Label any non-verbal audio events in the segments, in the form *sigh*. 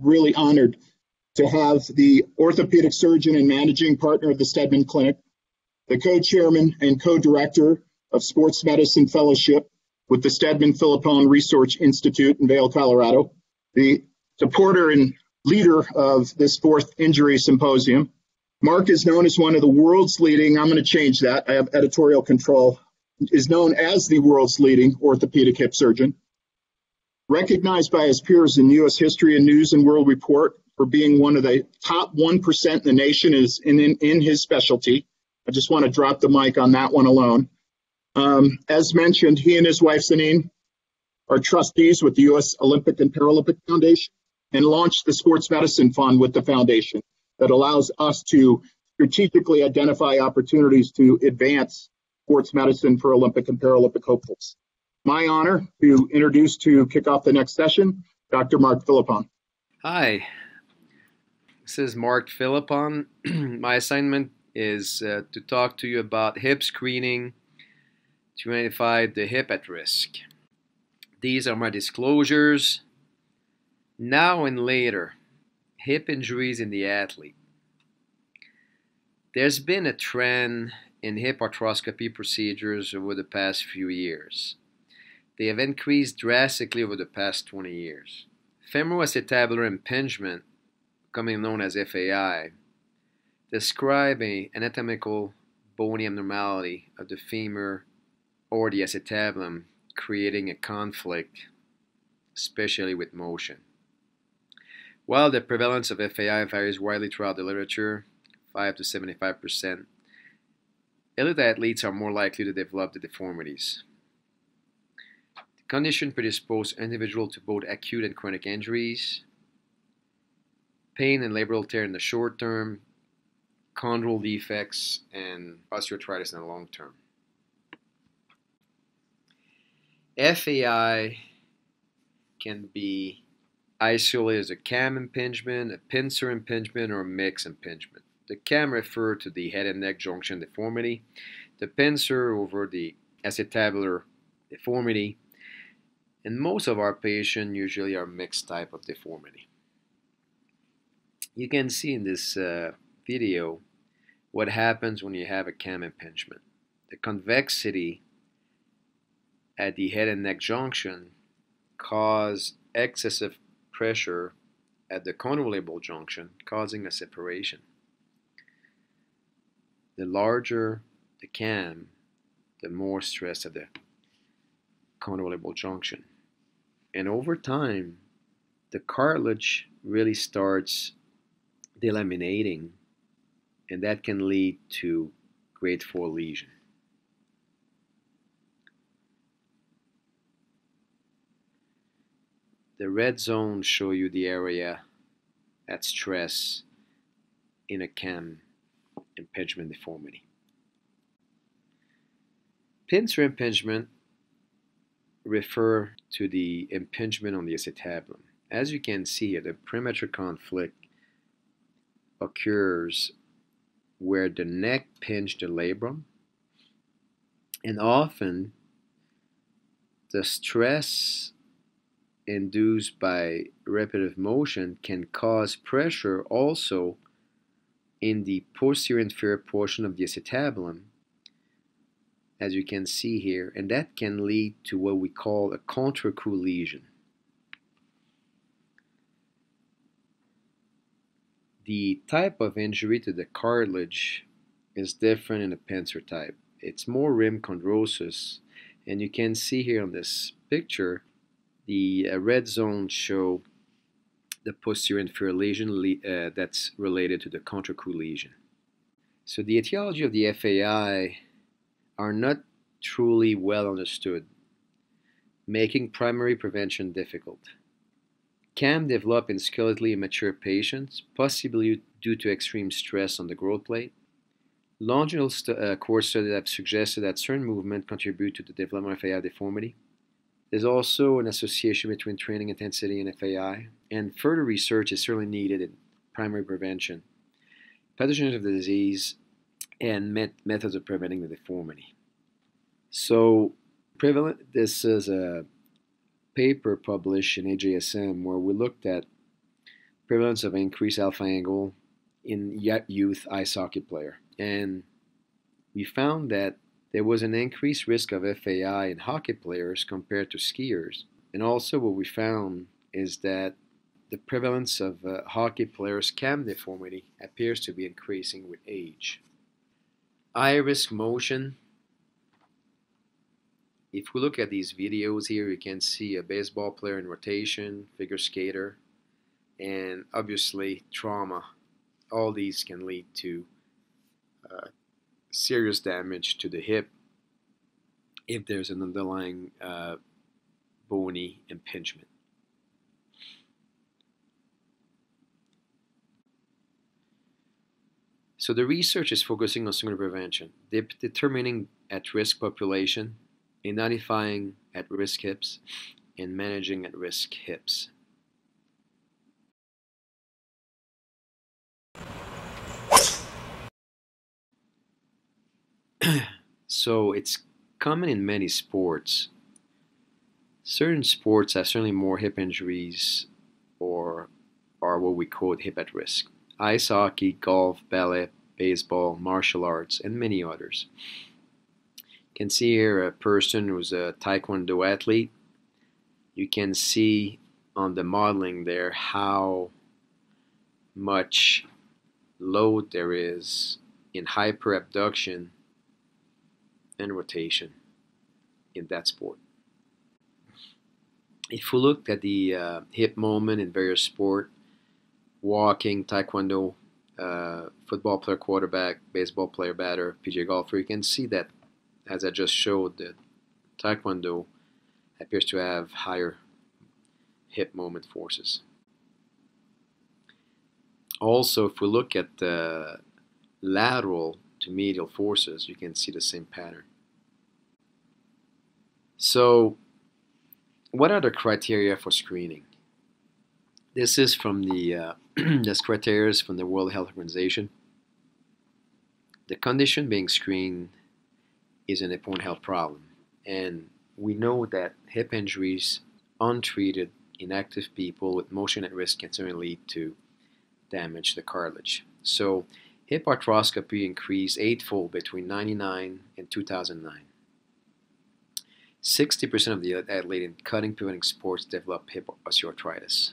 really honored to have the orthopedic surgeon and managing partner of the Steadman Clinic, the co-chairman and co-director of Sports Medicine Fellowship with the Steadman-Philippon Research Institute in Vail, Colorado, the supporter and leader of this fourth injury symposium. Marc is known as one of the world's leading, I'm going to change that, I have editorial control, is known as the world's leading orthopedic hip surgeon. Recognized by his peers in U.S. History and News and World Report for being one of the top 1% in the nation is in, in, in his specialty. I just want to drop the mic on that one alone. Um, as mentioned, he and his wife, Sanine, are trustees with the U.S. Olympic and Paralympic Foundation and launched the Sports Medicine Fund with the foundation that allows us to strategically identify opportunities to advance sports medicine for Olympic and Paralympic hopefuls. My honor to introduce to kick off the next session, Dr. Marc Philippon. Hi, this is Marc Philippon. *clears throat* My assignment is uh, to talk to you about hip screening to identify the hip at risk. These are my disclosures. Now and later, hip injuries in the athlete. There's been a trend in hip arthroscopy procedures over the past few years. They have increased drastically over the past 20 years. Femoroacetabular impingement, commonly known as FAI, describe a anatomical bony abnormality of the femur or the acetabulum creating a conflict, especially with motion. While the prevalence of FAI varies widely throughout the literature, 5 to 75 percent, elite athletes are more likely to develop the deformities. Condition predisposes individual to both acute and chronic injuries, pain and labral tear in the short term, chondral defects, and osteoarthritis in the long term. FAI can be isolated as a cam impingement, a pincer impingement, or a mix impingement. The cam refer to the head and neck junction deformity, the pincer over the acetabular deformity, and most of our patients usually are mixed type of deformity. You can see in this uh, video what happens when you have a cam impingement. The convexity at the head and neck junction cause excessive pressure at the chondrolabral junction, causing a separation. The larger the cam, the more stress at the chondrolabral junction. And over time, the cartilage really starts delaminating, and that can lead to grade 4 lesion. The red zones show you the area at stress in a cam impingement deformity. Pincer impingement refer to the impingement on the acetabulum. As you can see here, the premature conflict occurs where the neck pinch the labrum and often the stress induced by repetitive motion can cause pressure also in the posterior inferior portion of the acetabulum as you can see here and that can lead to what we call a contrecoup lesion. The type of injury to the cartilage is different in the pincer type. It's more rim chondrosis and you can see here on this picture the uh, red zones show the posterior inferior lesion uh, that's related to the contrecoup lesion. So the etiology of the FAI are not truly well understood, making primary prevention difficult. CAM develop in skeletally immature patients, possibly due to extreme stress on the growth plate. Longitudinal st uh, course studies have suggested that certain movement contribute to the development of FAI deformity. There's also an association between training intensity and FAI, and further research is certainly needed in primary prevention, pathogenesis of the disease, and met methods of preventing the deformity. So, prevalent, this is a paper published in AJSM where we looked at prevalence of increased alpha angle in youth ice hockey player. And we found that there was an increased risk of FAI in hockey players compared to skiers. And also, what we found is that the prevalence of uh, hockey players' cam deformity appears to be increasing with age. High risk motion. If we look at these videos here, you can see a baseball player in rotation, figure skater, and obviously trauma. All these can lead to uh, serious damage to the hip if there's an underlying uh, bony impingement. So the research is focusing on sooner prevention, de determining at-risk population, identifying at-risk hips, and managing at-risk hips. *clears throat* so it's common in many sports. Certain sports have certainly more hip injuries or are what we call hip at risk. Ice hockey, golf, ballet, baseball, martial arts, and many others. You can see here a person who's a taekwondo athlete. You can see on the modeling there how much load there is in hyperabduction and rotation in that sport. If we looked at the uh, hip moment in various sport, walking, taekwondo, uh, football player, quarterback, baseball player, batter, PGA golfer, you can see that, as I just showed, that taekwondo appears to have higher hip moment forces. Also, if we look at the lateral to medial forces, you can see the same pattern. So, what are the criteria for screening? This is from the uh, *clears throat* from the World Health Organization. The condition being screened is an important health problem, and we know that hip injuries untreated in active people with motion at risk can certainly lead to damage the cartilage. So hip arthroscopy increased eightfold between 99 and 2009. 60% of the athletes in cutting pivoting sports develop hip osteoarthritis.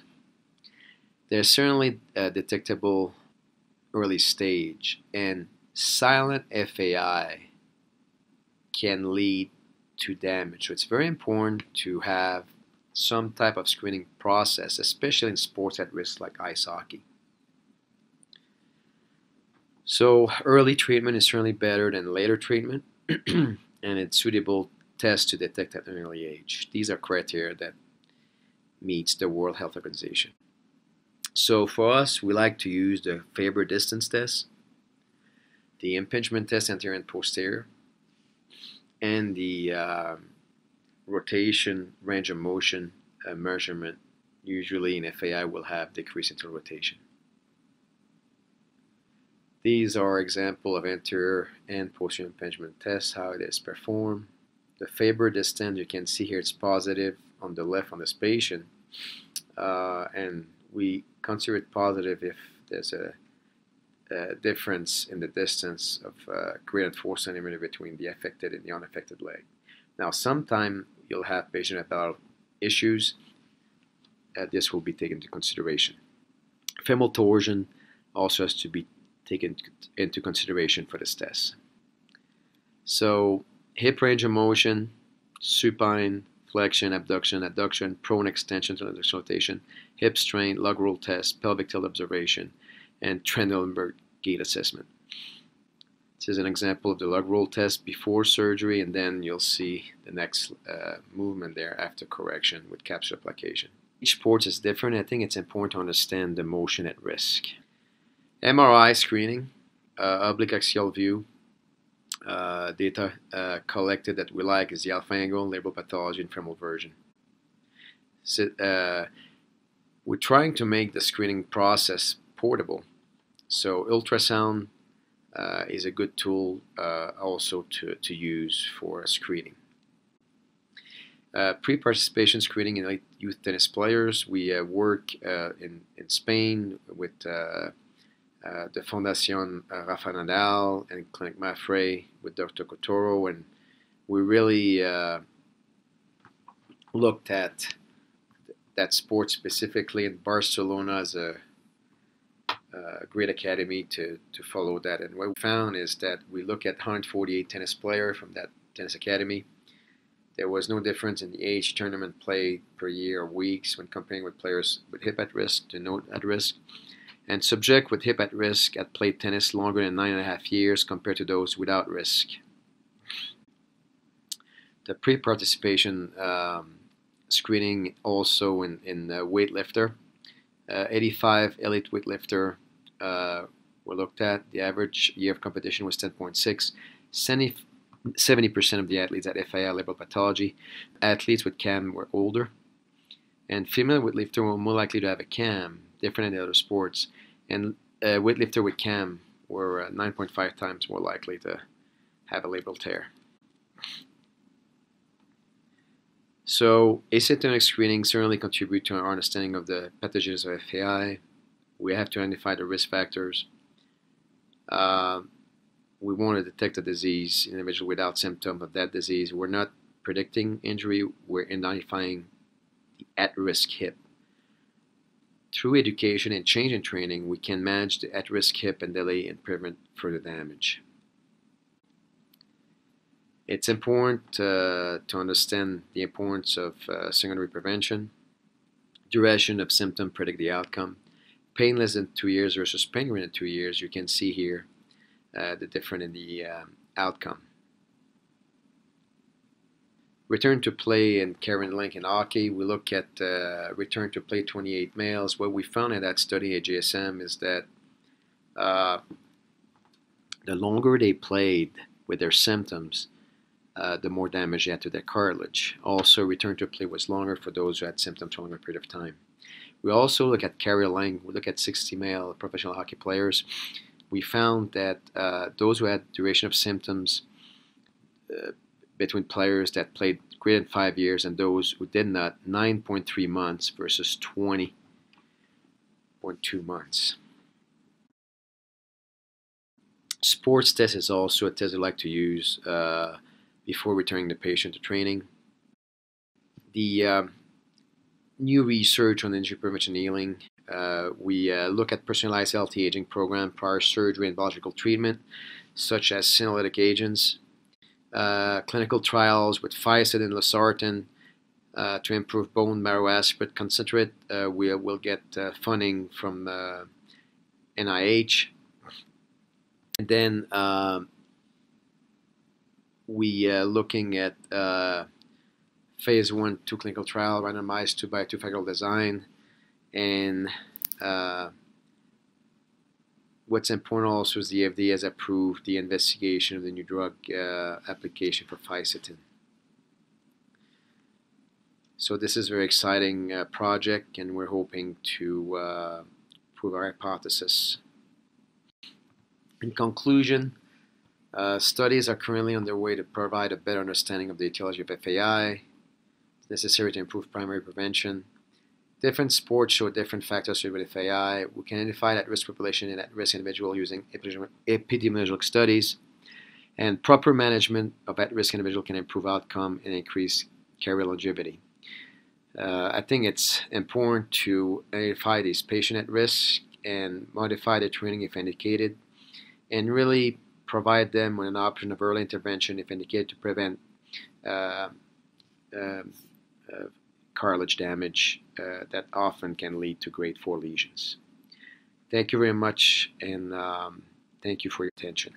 There's certainly a detectable early stage, and silent FAI can lead to damage. So it's very important to have some type of screening process, especially in sports at risk like ice hockey. So early treatment is certainly better than later treatment, *clears throat* and it's suitable test to detect at an early age. These are criteria that meets the World Health Organization. So for us, we like to use the Faber distance test, the impingement test anterior and posterior, and the uh, rotation range of motion uh, measurement. Usually in FAI we'll have decrease in rotation. These are example of anterior and posterior impingement tests, how it is performed the Faber distance, you can see here it's positive on the left on this patient. Uh, and we consider it positive if there's a, a difference in the distance of uh, greater than 4 centimeter between the affected and the unaffected leg. Now, sometime you'll have patient about issues. Uh, this will be taken into consideration. Femoral torsion also has to be taken into consideration for this test. So hip range of motion, supine, flexion, abduction, adduction, prone extension to rotation, hip strain, log roll test, pelvic tilt observation, and Trendelenburg gait assessment. This is an example of the log roll test before surgery, and then you'll see the next uh, movement there after correction with capsular plication. Each port is different. I think it's important to understand the motion at risk. MRI screening, uh, oblique axial view, uh, data uh, collected that we like is the alpha angle, labral pathology, and femoral version. So, uh, we're trying to make the screening process portable. So ultrasound uh, is a good tool uh, also to, to use for screening. Pre-participation screening in youth tennis players. We work in, in Spain with uh, uh, the Fondation Rafa Nadal and Clinic Mapfre with Dr. Cotorro, and we really looked at that sport specifically in Barcelona as a, a, great academy to, to follow that. And what we found is that we look at 148 tennis players from that tennis academy. There was no difference in the age tournament played per year or weeks when comparing with players with hip at risk to not at risk. And subject with hip at risk had played tennis longer than nine and a half years compared to those without risk. The pre-participation um, screening also in, in uh, weightlifter. Uh, 85 elite weightlifter uh, were looked at. The average year of competition was 10.6. 70% of the athletes had FAI level pathology. Athletes with CAM were older. And female weightlifter were more likely to have a CAM, different than the other sports. And uh, weightlifter with CAM were uh, 9.5 times more likely to have a labral tear. So asymptomatic screening certainly contribute to our understanding of the pathogens of FAI. We have to identify the risk factors. Uh, we want to detect a disease in an individual without symptom of that disease. We're not predicting injury, we're identifying the at-risk hip. Through education and change in training, we can manage the at-risk hip and delay and prevent further damage. It's important uh, to understand the importance of uh, secondary prevention. Duration of symptom predict the outcome. Pain less than two years versus pain greater than two years. You can see here uh, the difference in the um, outcome. Return to play in Karen Link in hockey. We look at uh, return to play 28 males. What we found in that study at JSM is that uh, the longer they played with their symptoms, uh, the more damage they had to their cartilage. Also, return to play was longer for those who had symptoms for a longer period of time. We also look at carrier length. We look at 60 male professional hockey players. We found that uh, those who had duration of symptoms uh, between players that played greater than five years and those who did not, 9.3 months versus 20.2 months. Sports test is also a test I like to use. Uh, before returning the patient to training. The uh, new research on injury prevention healing, uh, we uh, look at personalized healthy aging program prior surgery and biological treatment, such as senolytic agents, uh, clinical trials with fisetin and losartan uh, to improve bone marrow aspirate concentrate. Uh, we will get funding from NIH. And then um, we are uh, looking at uh, phase one, two clinical trial, randomized two by two factorial design, and uh, what's important also is the FDA has approved the investigation of the new drug uh, application for fisetin. So this is a very exciting uh, project, and we're hoping to uh, prove our hypothesis. In conclusion, uh, studies are currently underway to provide a better understanding of the etiology of FAI. It's necessary to improve primary prevention. Different sports show different factors with FAI. We can identify that risk population and at-risk individual using epidemiological studies. And proper management of at-risk individual can improve outcome and increase career longevity. Uh, I think it's important to identify these patients at risk and modify their training if indicated, and really provide them with an option of early intervention if indicated to prevent uh, um, uh, cartilage damage uh, that often can lead to grade 4 lesions. Thank you very much and um, thank you for your attention.